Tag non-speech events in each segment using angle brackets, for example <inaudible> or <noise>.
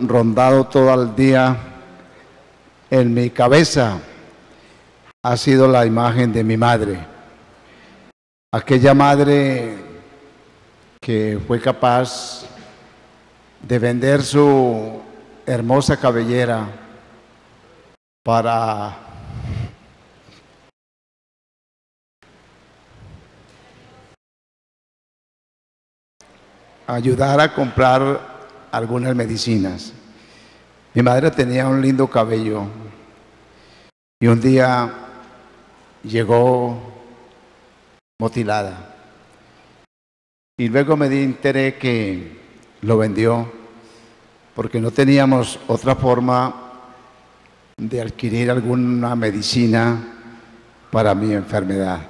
rondado todo el día en mi cabeza ha sido la imagen de mi madre. Aquella madre que fue capaz de vender su hermosa cabellera para ayudar a comprar algunas medicinas. Mi madre tenía un lindo cabello y un día llegó mutilada. Y luego me di enteré que lo vendió porque no teníamos otra forma de adquirir alguna medicina para mi enfermedad.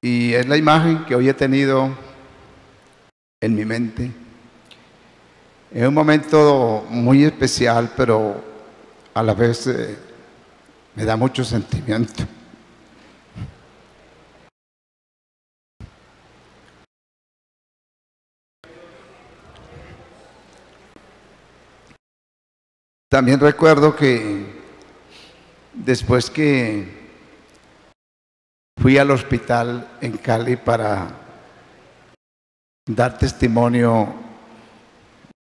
Y es la imagen que hoy he tenido en mi mente. Es un momento muy especial, pero a la vez eh, me da mucho sentimiento. También recuerdo que después que fui al hospital en Cali para dar testimonio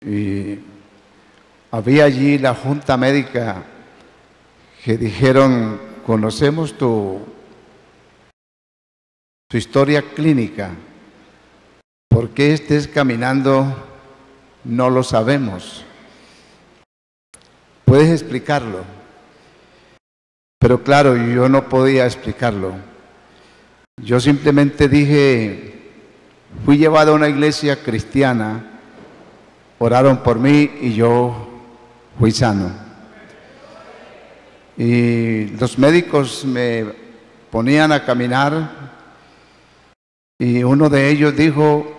y había allí la junta médica que dijeron, conocemos tu, tu historia clínica, ¿por qué estés caminando? No lo sabemos. ¿Puedes explicarlo? Pero claro, yo no podía explicarlo. Yo simplemente dije, fui llevado a una iglesia cristiana, oraron por mí y yo fui sano. Y los médicos me ponían a caminar y uno de ellos dijo,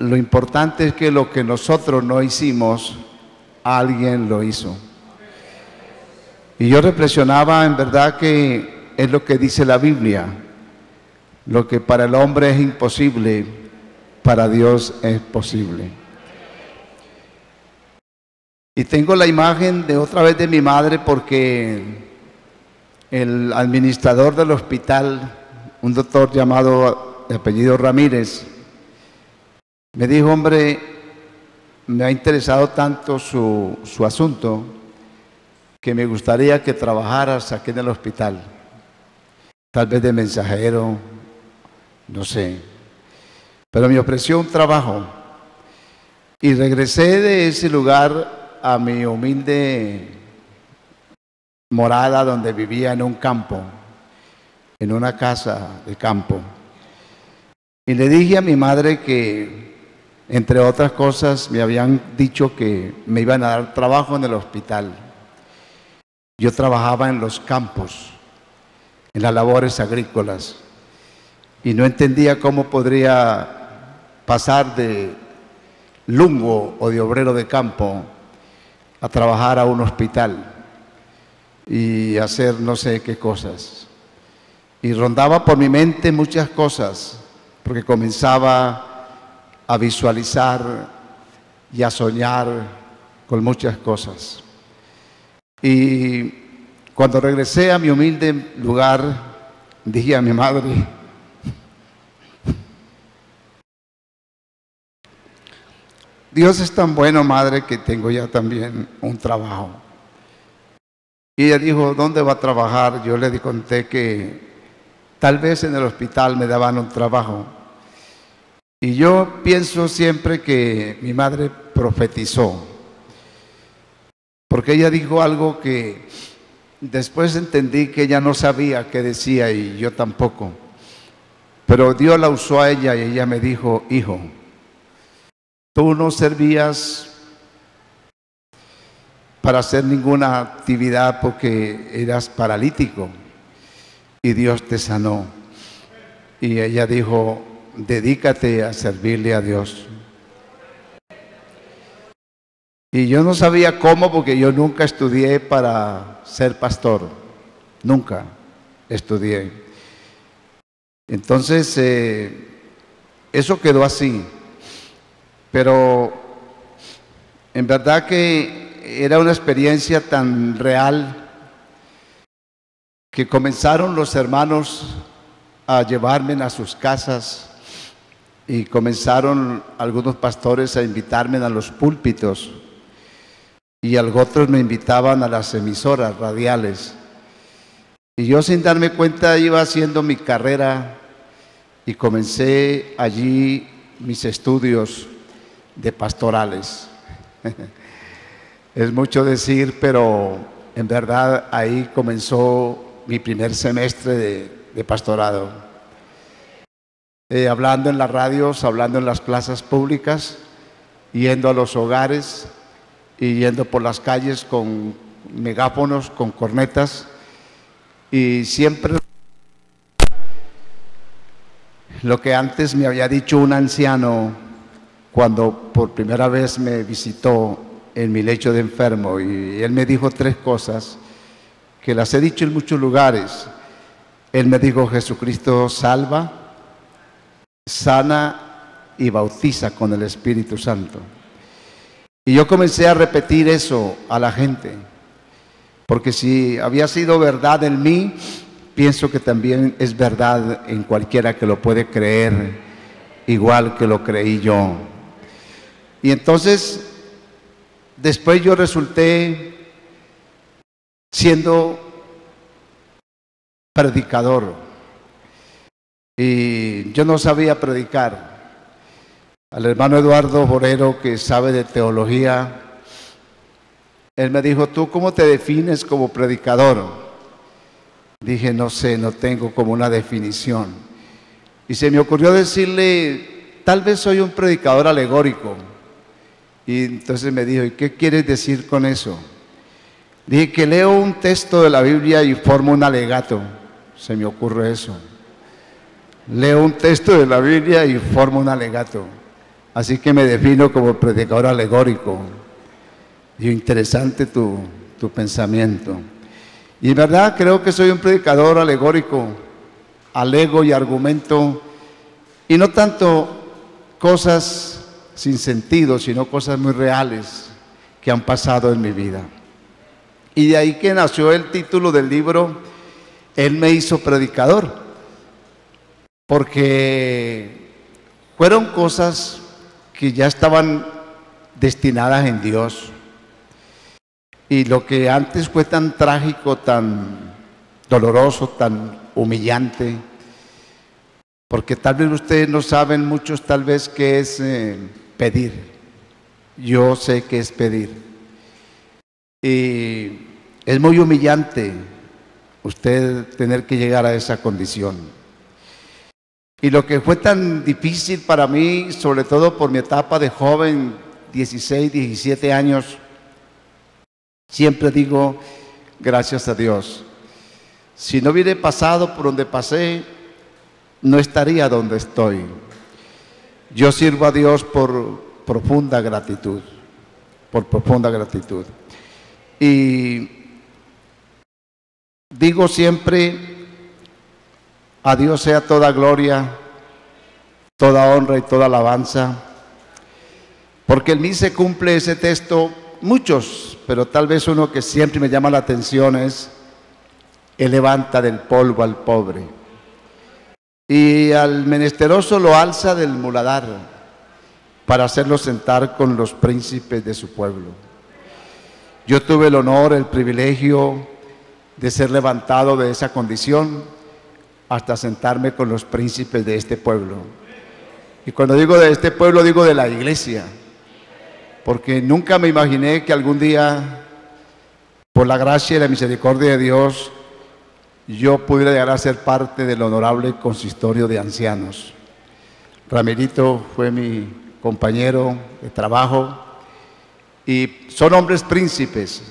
lo importante es que lo que nosotros no hicimos, alguien lo hizo. Y yo reflexionaba en verdad que es lo que dice la Biblia. Lo que para el hombre es imposible, para Dios es posible. Y tengo la imagen de otra vez de mi madre porque el administrador del hospital, un doctor llamado de apellido Ramírez, me dijo, hombre, me ha interesado tanto su, su asunto que me gustaría que trabajaras aquí en el hospital, tal vez de mensajero, no sé, pero me ofreció un trabajo y regresé de ese lugar a mi humilde morada donde vivía en un campo, en una casa de campo. Y le dije a mi madre que, entre otras cosas, me habían dicho que me iban a dar trabajo en el hospital. Yo trabajaba en los campos, en las labores agrícolas, y no entendía cómo podría pasar de lungo o de obrero de campo a trabajar a un hospital y hacer no sé qué cosas. Y rondaba por mi mente muchas cosas, porque comenzaba a visualizar y a soñar con muchas cosas. Y cuando regresé a mi humilde lugar, dije a mi madre, Dios es tan bueno, madre, que tengo ya también un trabajo. Y ella dijo, ¿dónde va a trabajar? Yo le conté que tal vez en el hospital me daban un trabajo. Y yo pienso siempre que mi madre profetizó porque ella dijo algo que después entendí que ella no sabía qué decía y yo tampoco. Pero Dios la usó a ella y ella me dijo, hijo, tú no servías para hacer ninguna actividad porque eras paralítico y Dios te sanó. Y ella dijo, dedícate a servirle a Dios. Y yo no sabía cómo porque yo nunca estudié para ser pastor. Nunca estudié. Entonces, eh, eso quedó así. Pero En verdad que era una experiencia tan real que comenzaron los hermanos a llevarme a sus casas y comenzaron algunos pastores a invitarme a los púlpitos y otros me invitaban a las emisoras radiales. Y yo sin darme cuenta iba haciendo mi carrera y comencé allí mis estudios de pastorales. <laughs> es mucho decir, pero en verdad ahí comenzó mi primer semestre de, pastorado. Eh, hablando en las radios, hablando en las plazas públicas, yendo a los hogares y yendo por las calles con megáfonos, con cornetas, y siempre lo que antes me había dicho un anciano cuando por primera vez me visitó en mi lecho de enfermo y él me dijo tres cosas que las he dicho en muchos lugares. Él me dijo, Jesucristo salva, sana y bautiza con el Espíritu Santo. Y yo comencé a repetir eso a la gente, porque si había sido verdad en mí, pienso que también es verdad en cualquiera que lo puede creer, igual que lo creí yo. Y entonces, después yo resulté siendo predicador. Y yo no sabía predicar. Al hermano Eduardo Borero, que sabe de teología, él me dijo, ¿tú cómo te defines como predicador? Dije, no sé, no tengo como una definición. Y se me ocurrió decirle, tal vez soy un predicador alegórico. Y entonces me dijo, ¿y qué quieres decir con eso? Dije que leo un texto de la Biblia y formo un alegato. Se me ocurre eso. Leo un texto de la Biblia y formo un alegato. Así que me defino como predicador alegórico. Y interesante tu, tu pensamiento. Y en verdad creo que soy un predicador alegórico, alego y argumento, y no tanto cosas sin sentido, sino cosas muy reales que han pasado en mi vida. Y de ahí que nació el título del libro, Él me hizo predicador, porque fueron cosas que ya estaban destinadas en Dios. Y lo que antes fue tan trágico, tan doloroso, tan humillante, porque tal vez ustedes no saben, muchos tal vez qué es eh, pedir. Yo sé qué es pedir. Y es muy humillante usted tener que llegar a esa condición. Y lo que fue tan difícil para mí, sobre todo por mi etapa de joven, 16, 17 años, Siempre digo, gracias a Dios. Si no hubiera pasado por donde pasé, no estaría donde estoy. Yo sirvo a Dios por profunda gratitud, por profunda gratitud. Y digo siempre, a Dios sea toda gloria, toda honra y toda alabanza, porque en mí se cumple ese texto muchos, pero tal vez uno que siempre me llama la atención es, Él levanta del polvo al pobre. Y al menesteroso lo alza del muladar para hacerlo sentar con los príncipes de su pueblo. Yo tuve el honor, el privilegio de ser levantado de esa condición hasta sentarme con los príncipes de este pueblo. Y cuando digo de este pueblo, digo de la iglesia porque nunca me imaginé que algún día, por la gracia y la misericordia de Dios, yo pudiera llegar a ser parte del honorable consistorio de ancianos. Ramirito fue mi compañero de trabajo y son hombres príncipes,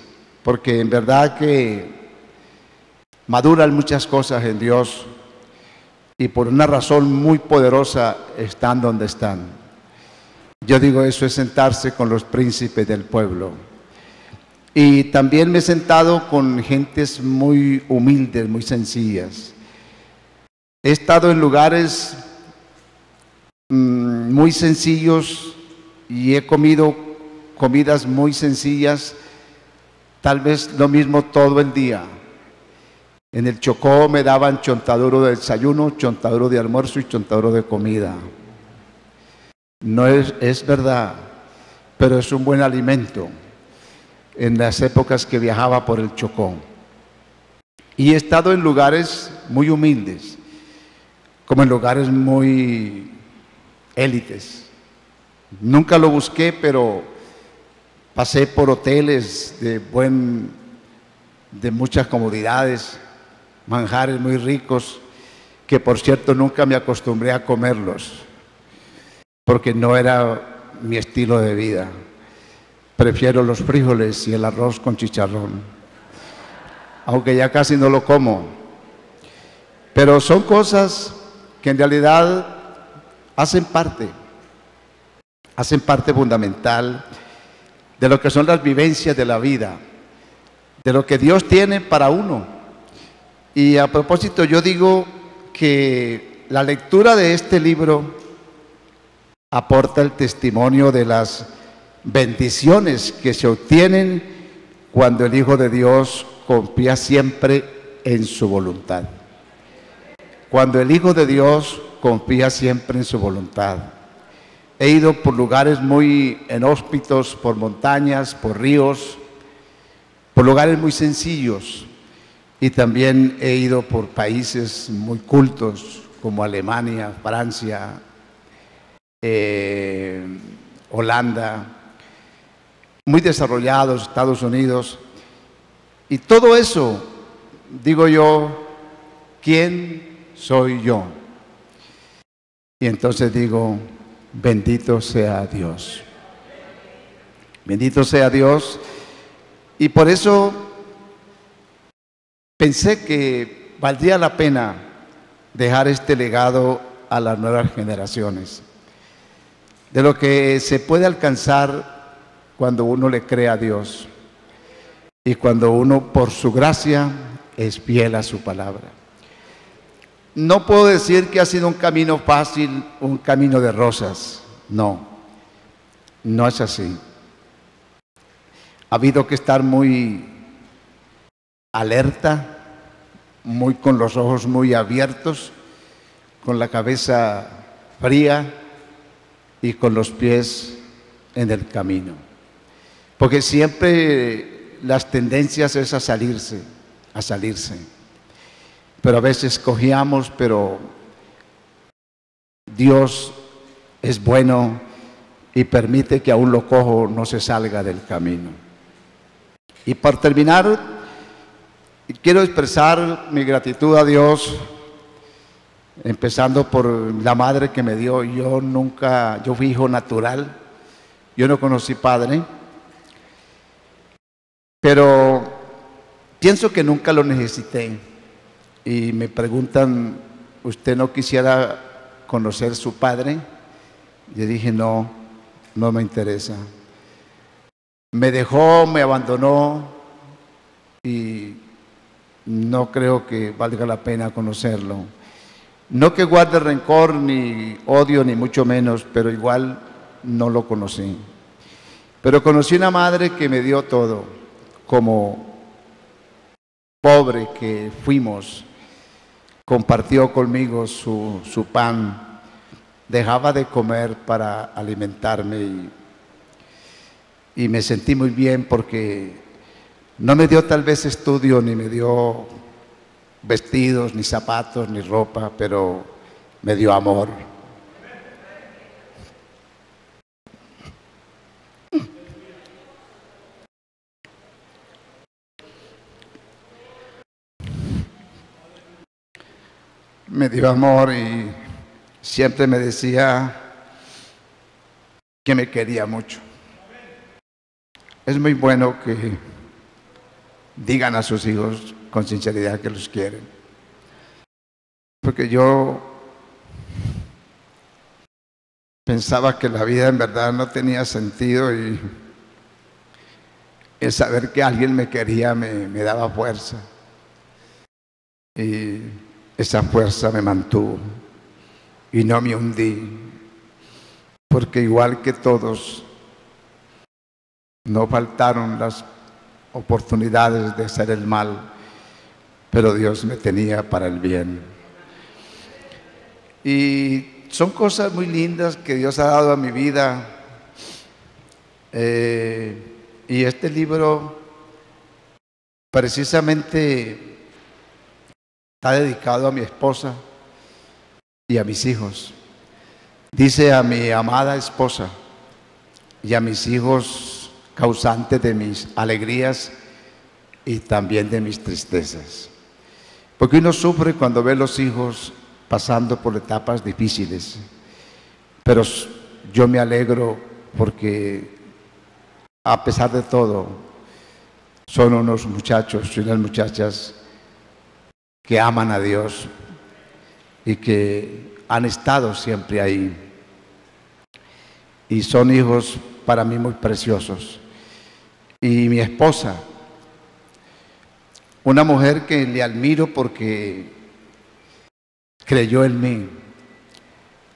porque en verdad que maduran muchas cosas en Dios y por una razón muy poderosa están donde están. Yo digo, eso es sentarse con los príncipes del pueblo. Y también me he sentado con gentes muy humildes, muy sencillas. He estado en lugares mm, muy sencillos y he comido comidas muy sencillas, tal vez lo mismo todo el día. En el Chocó me daban chontaduro de desayuno, chontaduro de almuerzo y chontaduro de comida. No es, es verdad, pero es un buen alimento en las épocas que viajaba por el Chocó. Y he estado en lugares muy humildes, como en lugares muy élites. Nunca lo busqué, pero pasé por hoteles de buen de muchas comodidades, manjares muy ricos, que por cierto nunca me acostumbré a comerlos, porque no era mi estilo de vida. Prefiero los frijoles y el arroz con chicharrón, aunque ya casi no lo como. Pero son cosas que en realidad hacen parte, hacen parte fundamental de lo que son las vivencias de la vida, de lo que Dios tiene para uno. Y a propósito, yo digo que la lectura de este libro aporta el testimonio de las bendiciones que se obtienen cuando el Hijo de Dios confía siempre en su voluntad. Cuando el Hijo de Dios confía siempre en su voluntad. He ido por lugares muy inhóspitos, por montañas, por ríos, por lugares muy sencillos. Y también he ido por países muy cultos como Alemania, Francia, eh, Holanda, muy desarrollados, Estados Unidos. Y todo eso, digo yo, ¿quién soy yo? Y entonces digo, bendito sea Dios. Bendito sea Dios. Y por eso pensé que valdría la pena dejar este legado a las nuevas generaciones. De lo que se puede alcanzar cuando uno le cree a Dios y cuando uno por su gracia es fiel a su palabra. No puedo decir que ha sido un camino fácil, un camino de rosas. No, no es así. Ha habido que estar muy alerta, muy con los ojos muy abiertos, con la cabeza fría y con los pies en el camino. Porque siempre las tendencias es a salirse, a salirse. Pero a veces cogíamos, pero Dios es bueno y permite que aún lo cojo no se salga del camino. Y para terminar, quiero expresar mi gratitud a Dios, empezando por la madre que me dio. Yo nunca, yo fui hijo natural, yo no conocí padre. Pero pienso que nunca lo necesité. Y me preguntan, ¿usted no quisiera conocer su padre? Yo dije, no, no me interesa. Me dejó, me abandonó y no creo que valga la pena conocerlo. No que guarde rencor ni odio, ni mucho menos, pero igual no lo conocí. Pero conocí una madre que me dio todo como pobre que fuimos, compartió conmigo su, su pan, dejaba de comer para alimentarme y, y me sentí muy bien porque no me dio tal vez estudio, ni me dio vestidos, ni zapatos, ni ropa, pero me dio amor. Me dio amor y siempre me decía que me quería mucho. Es muy bueno que digan a sus hijos con sinceridad que los quieren. Porque yo pensaba que la vida en verdad no tenía sentido y el saber que alguien me quería me, me daba fuerza. Y esa fuerza me mantuvo y no me hundí, porque igual que todos, No faltaron las oportunidades de hacer el mal, pero Dios me tenía para el bien. Y son cosas muy lindas que Dios ha dado a mi vida. Eh, y este libro precisamente está dedicado a mi esposa y a mis hijos. Dice a mi amada esposa y a mis hijos causantes de mis alegrías y también de mis tristezas. Porque uno sufre cuando ve a los hijos pasando por etapas difíciles, pero yo me alegro porque a pesar de todo, son unos muchachos y unas muchachas que aman a Dios y que han estado siempre ahí. Y son hijos para mí muy preciosos. Y mi esposa, una mujer que le admiro porque creyó en mí.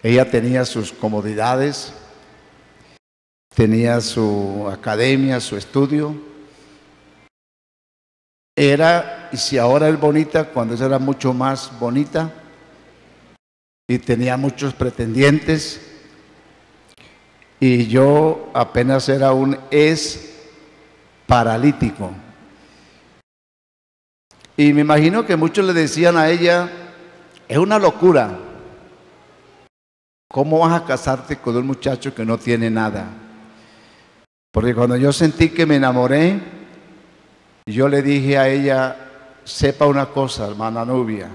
Ella tenía sus comodidades, tenía su academia, su estudio. Era, y si ahora es bonita, cuando ella era mucho más bonita, y tenía muchos pretendientes, y yo apenas era un es paralítico. Y me imagino que muchos le decían a ella, es una locura. ¿Cómo vas a casarte con un muchacho que no tiene nada? Porque cuando yo sentí que me enamoré, yo le dije a ella, sepa una cosa, hermana Nubia,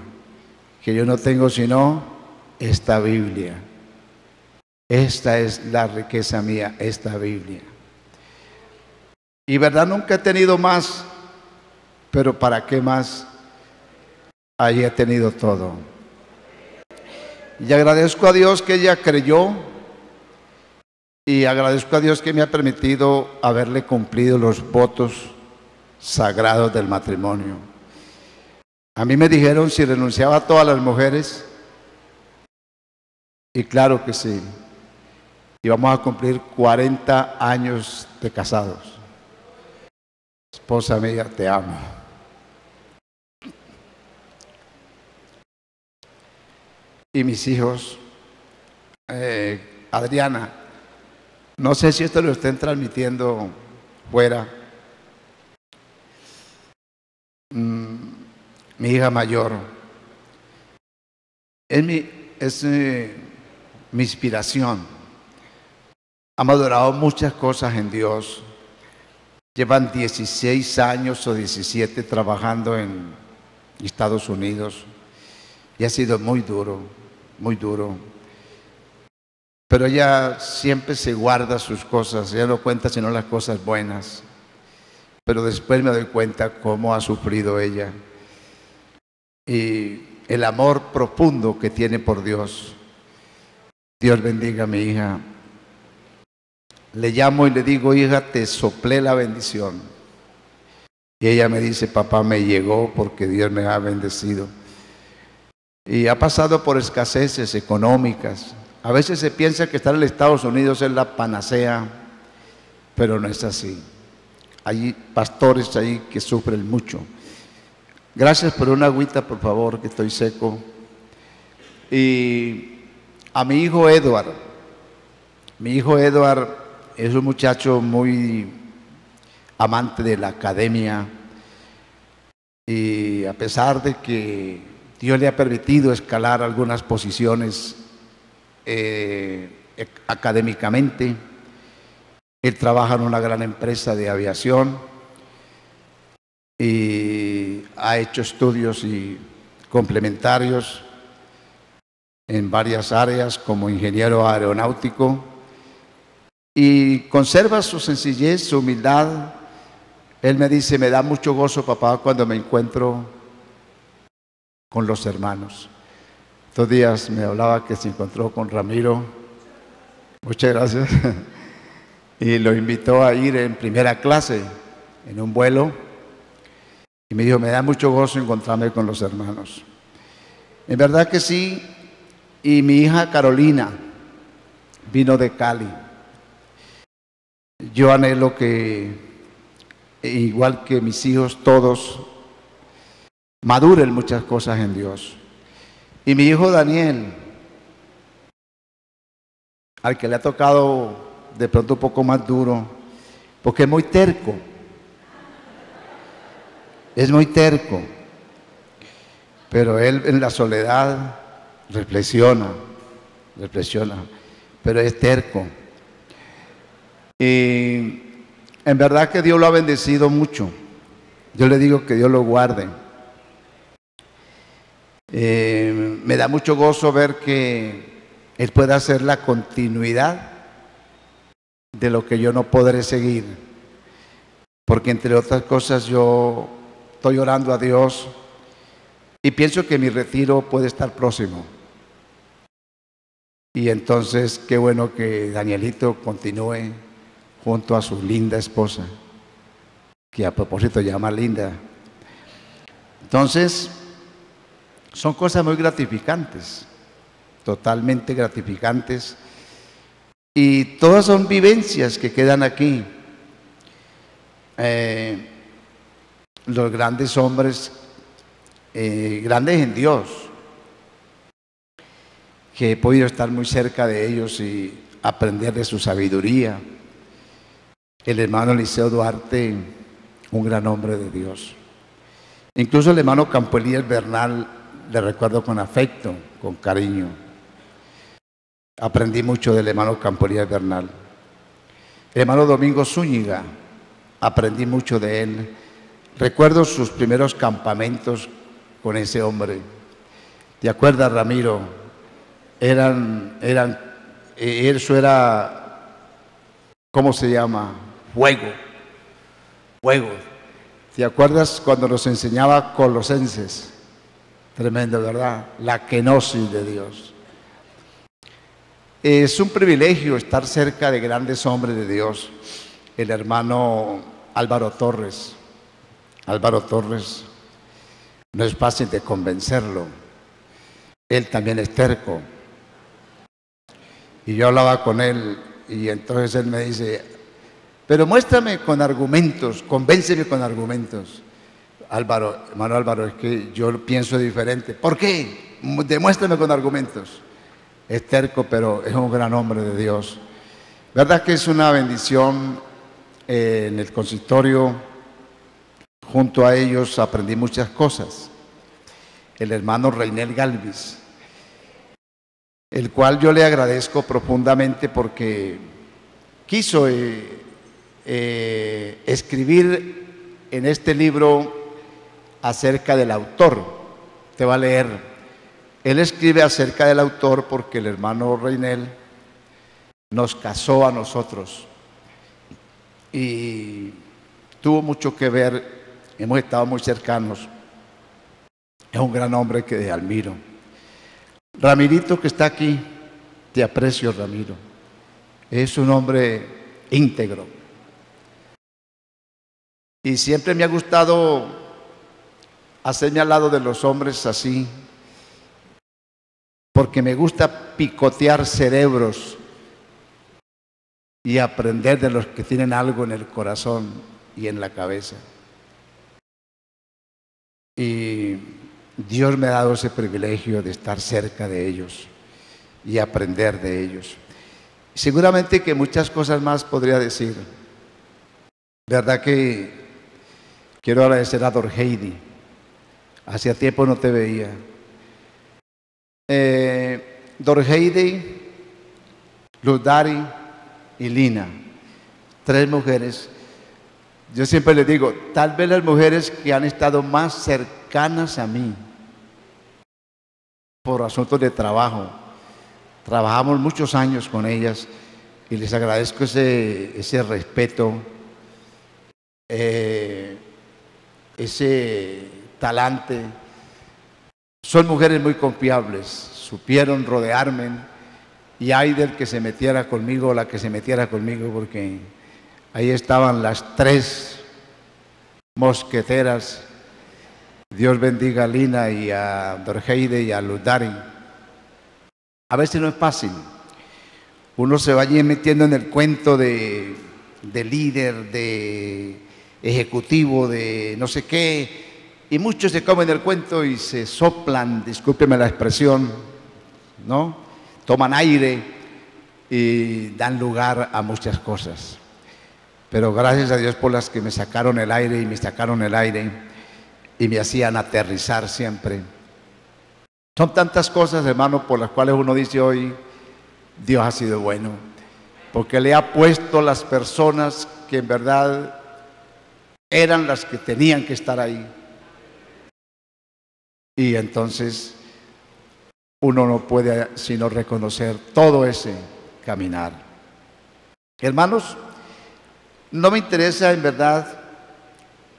que yo no tengo sino esta Biblia. Esta es la riqueza mía, esta Biblia. Y verdad, nunca he tenido más, pero ¿para qué más? Allí he tenido todo. Y agradezco a Dios que ella creyó y agradezco a Dios que me ha permitido haberle cumplido los votos sagrados del matrimonio. A mí me dijeron si renunciaba a todas las mujeres, y claro que sí, y vamos a cumplir 40 años de casados. Esposa mía, te amo. Y mis hijos, eh, Adriana, no sé si esto lo estén transmitiendo fuera. Mi hija mayor es eh, mi inspiración. Ha madurado muchas cosas en Dios. Llevan 16 años o 17 trabajando en Estados Unidos y ha sido muy duro, muy duro. Pero ella siempre se guarda sus cosas, ella no cuenta sino las cosas buenas. Pero después me doy cuenta cómo ha sufrido ella y el amor profundo que tiene por Dios. Dios bendiga a mi hija le llamo y le digo, hija, te soplé la bendición. Y ella me dice, papá, me llegó porque Dios me ha bendecido. Y ha pasado por escaseces económicas. A veces se piensa que estar en Estados Unidos es la panacea, pero no es así. Hay pastores ahí que sufren mucho. Gracias por una agüita, por favor, que estoy seco. Y a mi hijo Edward, mi hijo Edward es un muchacho muy amante de la academia. Y a pesar de que Dios le ha permitido escalar algunas posiciones eh, académicamente, él trabaja en una gran empresa de aviación y ha hecho estudios y complementarios en varias áreas como ingeniero aeronáutico y conserva su sencillez, su humildad. Él me dice, me da mucho gozo, papá, cuando me encuentro con los hermanos. Estos días me hablaba que se encontró con Ramiro. Muchas gracias. <laughs> Y lo invitó a ir en primera clase, en un vuelo. Y me dijo, me da mucho gozo encontrarme con los hermanos. En verdad que sí. Y mi hija Carolina vino de Cali. yo anhelo que, igual que mis hijos todos, maduren muchas cosas en Dios. Y mi hijo Daniel, al que le ha tocado de pronto un poco más duro, porque es muy terco, es muy terco, pero él en la soledad reflexiona, reflexiona, pero es terco. Y en verdad que Dios lo ha bendecido mucho. Yo le digo que Dios lo guarde. Eh, me da mucho gozo ver que Él pueda hacer la continuidad de lo que yo no podré seguir. Porque entre otras cosas yo estoy orando a Dios y pienso que mi retiro puede estar próximo. Y entonces qué bueno que Danielito continúe junto a su linda esposa, que a propósito llama linda. Entonces, son cosas muy gratificantes, totalmente gratificantes. Y todas son vivencias que quedan aquí. Eh, los grandes hombres, eh, grandes en Dios, que he podido estar muy cerca de ellos y aprender de su sabiduría. El hermano Eliseo Duarte, un gran hombre de Dios. Incluso el hermano Campo Elías Bernal le recuerdo con afecto, con cariño. Aprendí mucho del hermano Campo Elías Bernal. El hermano Domingo Zúñiga, aprendí mucho de él. Recuerdo sus primeros campamentos con ese hombre. ¿Te acuerdas, Ramiro? Eran, eran, eh, eso era, ¿cómo se llama? Fuego. Fuego. ¿Te acuerdas cuando nos enseñaba Colosenses? Tremendo, ¿verdad? La kenosis de Dios. Es un privilegio estar cerca de grandes hombres de Dios. El hermano Álvaro Torres. Álvaro Torres no es fácil de convencerlo. Él también es terco. Y yo hablaba con él y entonces él me dice, pero muéstrame con argumentos, convénceme con argumentos. Álvaro, hermano Álvaro, es que yo pienso diferente. ¿Por qué? Demuéstrame con argumentos. Es terco, pero es un gran hombre de Dios. ¿Verdad que es una bendición eh, en el consistorio? Junto a ellos aprendí muchas cosas. El hermano Reinel Galvis, el cual yo le agradezco profundamente porque quiso eh, eh, escribir en este libro acerca del autor. Te va a leer. Él escribe acerca del autor porque el hermano Reinel nos casó a nosotros y tuvo mucho que ver, hemos estado muy cercanos. Es un gran hombre que admiro. Ramirito que está aquí, te aprecio Ramiro. Es un hombre íntegro. Y siempre me ha gustado hacerme al lado de los hombres así, porque me gusta picotear cerebros y aprender de los que tienen algo en el corazón y en la cabeza. Y Dios me ha dado ese privilegio de estar cerca de ellos y aprender de ellos. Seguramente que muchas cosas más podría decir. ¿Verdad que quiero agradecer a Dor Heidi? Hacía tiempo no te veía. Eh, Dor Heidi, Luz Dari y Lina. Tres mujeres. Yo siempre les digo, tal vez las mujeres que han estado más cercanas a mí por asuntos de trabajo. Trabajamos muchos años con ellas y les agradezco ese, ese respeto, eh, ese talante. Son mujeres muy confiables, supieron rodearme y hay del que se metiera conmigo, la que se metiera conmigo, porque ahí estaban las tres mosqueteras Dios bendiga a Lina y a Dorheide y a Ludari. A veces no es fácil. Uno se va allí metiendo en el cuento de de líder, de ejecutivo, de no sé qué, y muchos se comen el cuento y se soplan, discúlpeme la expresión, ¿no? Toman aire y dan lugar a muchas cosas. Pero gracias a Dios por las que me sacaron el aire y me sacaron el aire y me hacían aterrizar siempre. Son tantas cosas, hermano, por las cuales uno dice hoy, Dios ha sido bueno, porque le ha puesto las personas que en verdad eran las que tenían que estar ahí. Y entonces uno no puede sino reconocer todo ese caminar. Hermanos, no me interesa en verdad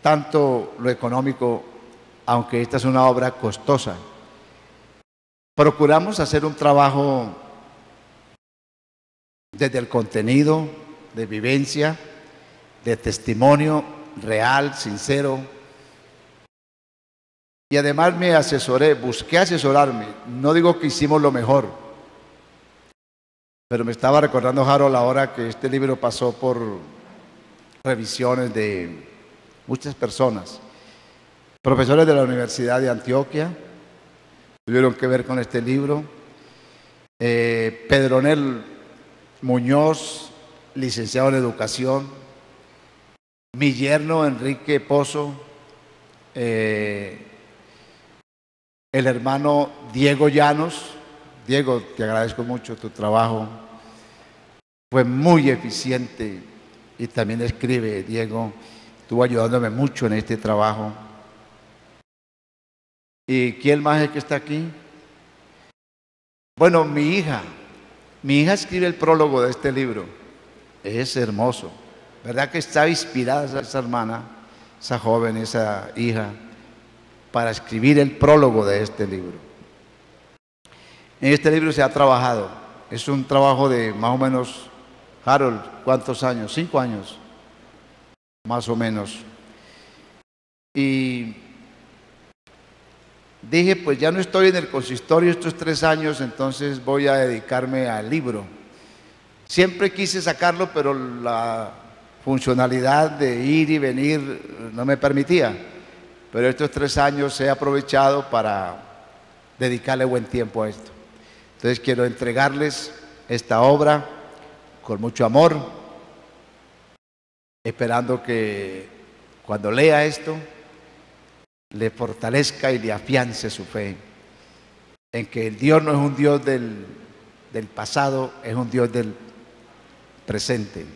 tanto lo económico, aunque esta es una obra costosa. Procuramos hacer un trabajo desde el contenido, de vivencia, de testimonio real, sincero, y además me asesoré, busqué asesorarme. No digo que hicimos lo mejor, pero me estaba recordando Harold ahora que este libro pasó por revisiones de muchas personas. Profesores de la Universidad de Antioquia tuvieron que ver con este libro. Eh, Pedronel Muñoz, licenciado en educación. Mi yerno Enrique Pozo, eh, el hermano Diego Llanos. Diego, te agradezco mucho tu trabajo. Fue muy eficiente y también escribe, Diego, estuvo ayudándome mucho en este trabajo. ¿Y quién más es que está aquí? Bueno, mi hija. Mi hija escribe el prólogo de este libro. Es hermoso. ¿Verdad que está inspirada esa hermana, esa joven, esa hija? para escribir el prólogo de este libro. En este libro se ha trabajado, es un trabajo de más o menos, Harold, ¿cuántos años? Cinco años, más o menos. Y dije, pues ya no estoy en el consistorio estos tres años, entonces voy a dedicarme al libro. Siempre quise sacarlo, pero la funcionalidad de ir y venir no me permitía pero estos tres años he aprovechado para dedicarle buen tiempo a esto. Entonces quiero entregarles esta obra con mucho amor, esperando que cuando lea esto le fortalezca y le afiance su fe en que el Dios no es un Dios del, del pasado, es un Dios del presente.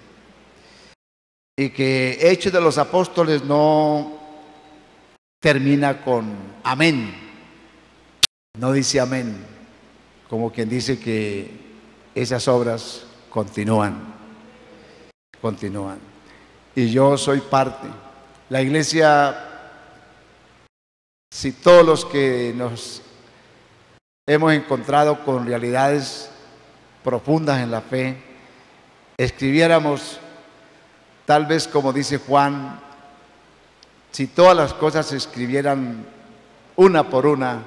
Y que Hechos de los Apóstoles no termina con amén. No dice amén, como quien dice que esas obras continúan, continúan. Y yo soy parte. La iglesia, si todos los que nos hemos encontrado con realidades profundas en la fe, escribiéramos, tal vez como dice Juan, si todas las cosas se escribieran una por una,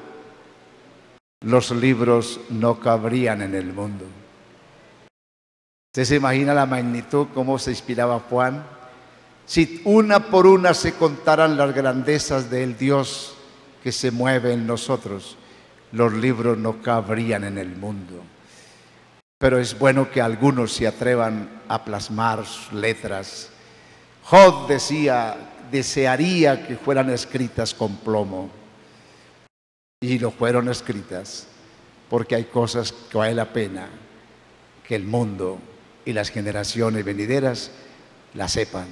los libros no cabrían en el mundo. ¿Usted se imagina la magnitud, cómo se inspiraba Juan? Si una por una se contaran las grandezas del Dios que se mueve en nosotros, los libros no cabrían en el mundo. Pero es bueno que algunos se atrevan a plasmar sus letras. Job decía, desearía que fueran escritas con plomo. Y lo fueron escritas porque hay cosas que vale la pena que el mundo y las generaciones venideras la sepan,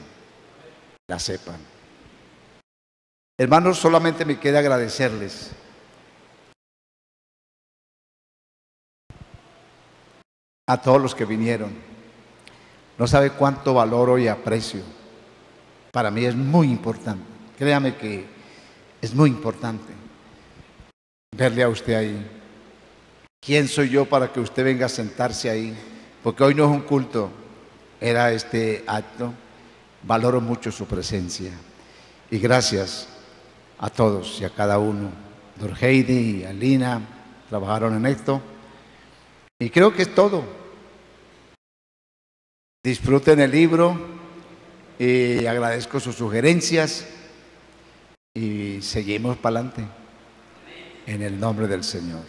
la sepan. Hermanos, solamente me queda agradecerles. A todos los que vinieron. No sabe cuánto valoro y aprecio para mí es muy importante. Créame que es muy importante verle a usted ahí. ¿Quién soy yo para que usted venga a sentarse ahí? Porque hoy no es un culto, era este acto. Valoro mucho su presencia. Y gracias a todos y a cada uno. Dorheidi y Alina trabajaron en esto. Y creo que es todo. Disfruten el libro y agradezco sus sugerencias y seguimos para adelante en el nombre del Señor.